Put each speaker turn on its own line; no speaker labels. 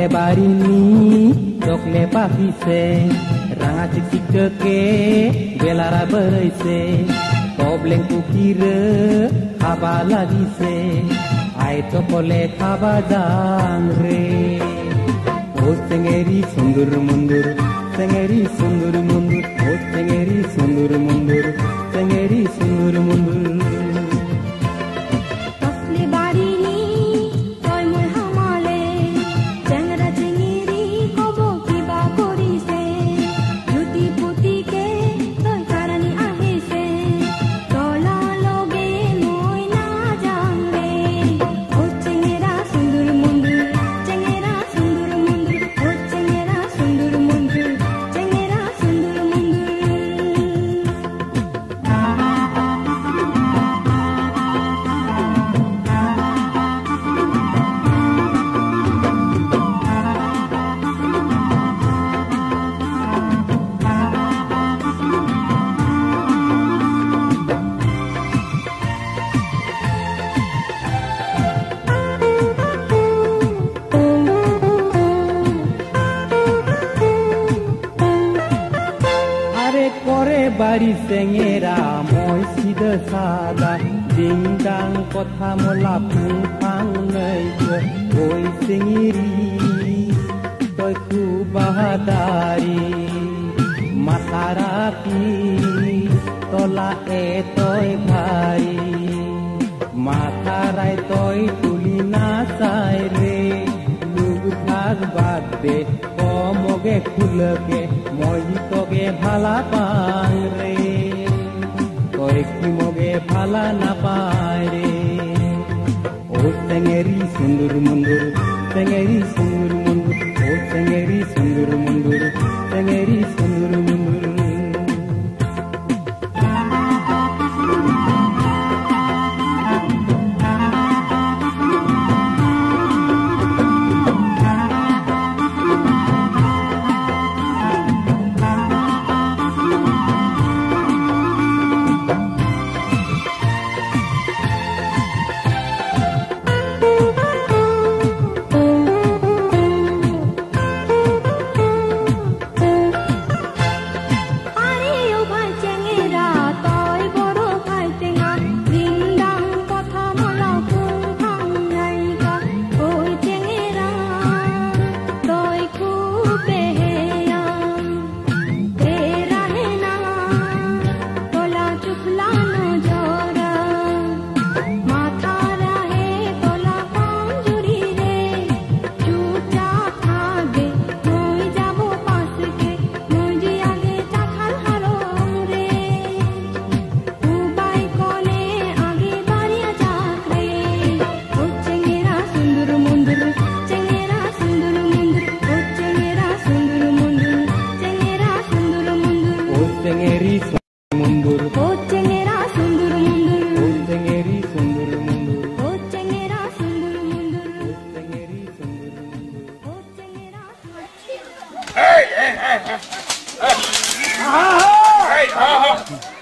lebarini dok lepa pise ranga cik cik keke belara bereise kobleng kukire haba lagi se ai topole haba dang re o sengeri sundur mundur sengeri dari sengera moi si de sada ding dang kota mola pung pang nei je oi sengiri toi ku bahadari masarati tola e toi bhai matharai toi tuli na sai re lug thag bad de মগে কুলকে মই তোকে ভালা পাং রে কয় কি মগে ভালা না পায় রে ও টেঙেরি সুন্দর মন্দুর টেঙেরি সুন্দর মন্দুর ও টেঙেরি সুন্দর মন্দুর টেঙেরি সুন্দর
hey, hey,
hey,